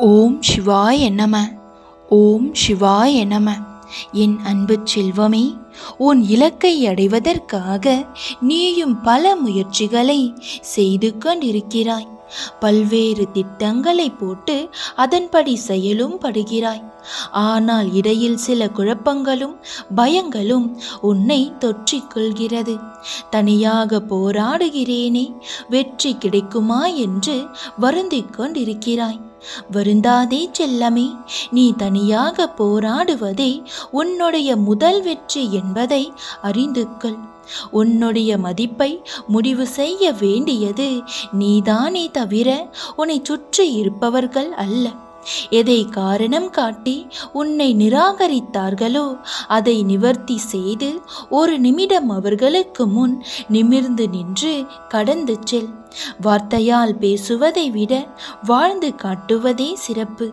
ஓம் சிவாய நம ஓம் சிவாய நம. என் அன்பு செல்வமே உன் இலக்கை அடைவதற்காக நீயும் பல முயற்சிகளை செய்து கொண்டிருக்கிறாய். பல்வேறு திட்டங்களை போட்டு அதன்படி செயலும் படுகிறாய். ஆனால் இடையில் சில குழப்பங்களும் பயங்களும் உன்னை தொற்றிக்கொள்கிறது. தனியாக போராடுகிறேனே வெற்றி கிடைக்குமா என்று வருந்திக் கொண்டிருக்கிறாய். வருந்தாதே செல்லமே நீ தனியாக போராடுவதே உன்னுடைய முதல் வெற்றி என்பதை அறிந்து கொள். உன்னுடைய மதிப்பை முடிவு செய்ய வேண்டியது நீதானே தவிர உன்னை சுற்றி இருப்பவர்கள் அல்ல. எதை காரணம் காட்டி உன்னை நிராகரித்தார்களோ அதை நிவர்த்தி செய்து ஒரு நிமிடம் அவர்களுக்கு முன் நிமிர்ந்து நின்று கடந்து செல். வார்த்தையால் பேசுவதை விட வாழ்ந்து காட்டுவதே சிறப்பு.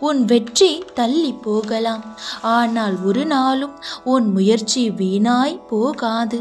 உன் வெற்றி தள்ளி போகலாம். ஆனால் ஒரு நாளும் உன் முயற்சி வீணாய் போகாது.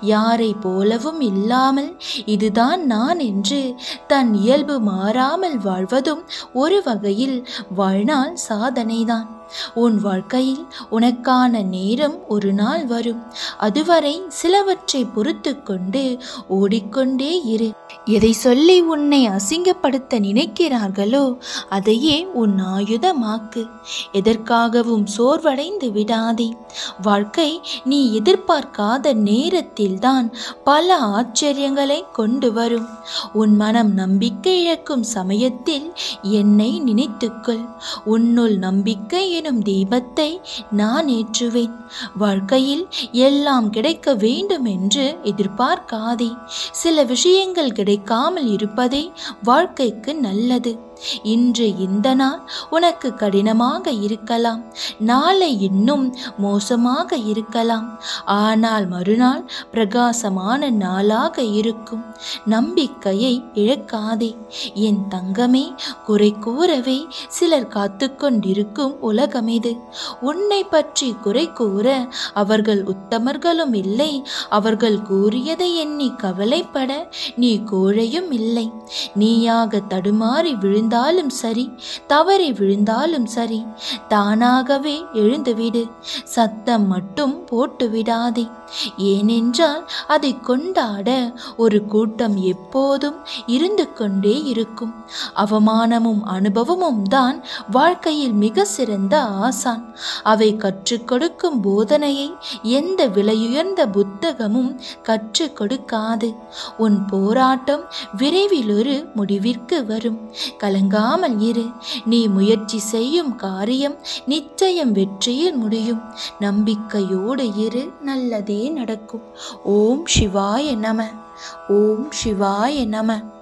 யாரை போலவும் இல்லாமல் இதுதான் நான் என்று தன் இயல்பு மாறாமல் வாழ்வதும் ஒரு வகையில் வாழ்நாள் சாதனைதான். உன் வாழ்க்கையில் உனக்கான நேரம் ஒரு நாள் வரும். அதுவரை சிலவற்றை பொறுத்து கொண்டு ஓடிக்கொண்டே இரு. எதை சொல்லி உன்னை அசிங்கப்படுத்த நினைக்கிறார்களோ அதையே உன் ஆயுதமாக்கு. எதற்காகவும் சோர்வடைந்து விடாதே. வாழ்க்கை நீ எதிர்பார்க்காத நேரத்தில்தான் பல ஆச்சரியங்களை கொண்டு வரும். உன் மனம் நம்பிக்கை இழக்கும் சமயத்தில் என்னை நினைத்துக்கொள். உன்னுள் நம்பிக்கை எனும் தீபத்தை நான் ஏற்றுவேன். வாழ்க்கையில் எல்லாம் கிடைக்க வேண்டும் என்று எதிர்பார்க்காதே. சில விஷயங்கள் கிடைக்காமல் இருப்பதே வாழ்க்கைக்கு நல்லது. இன்று இந்த நாள் உனக்கு கடினமாக இருக்கலாம். நாளை இன்னும் மோசமாக இருக்கலாம். ஆனால் மறுநாள் பிரகாசமான நாளாக இருக்கும். நம்பிக்கையை இழக்காதே. என் தங்கமே குறை கூறவே சிலர் காத்து கொண்டிருக்கும் உலகம் இது. உன்னை பற்றி குறை கூற அவர்கள் உத்தமர்களும் இல்லை. அவர்கள் கூறியதை எண்ணி கவலைப்பட நீ கோழையும் இல்லை. நீயாக தடுமாறி விழுந்து விழுந்தாலும் சரி தவறி விழுந்தாலும் சரி தானாகவே எழுந்துவிடு. சத்தம் மட்டும் போட்டு விடாதே. ஏனென்றால் அதை கொண்டாட ஒரு கூட்டம் எப்போதும் இருந்து கொண்டே இருக்கும். அவமானமும் அனுபவமும் தான் வாழ்க்கையில் மிக சிறந்த ஆசான். அவை கற்றுக் கொடுக்கும் போதனையை எந்த விலையுயர்ந்த புத்தகமும் கற்றுக் கொடுக்காது. உன் போராட்டம் விரைவில் ஒரு முடிவிற்கு வரும். கலங்காமல் இரு. நீ முயற்சி செய்யும் காரியம் நிச்சயம் வெற்றியில் முடியும். நம்பிக்கையோடு இரு. நல்லதே நடக்கும். ஓம் சிவாய நம. ஓம் சிவாய நம.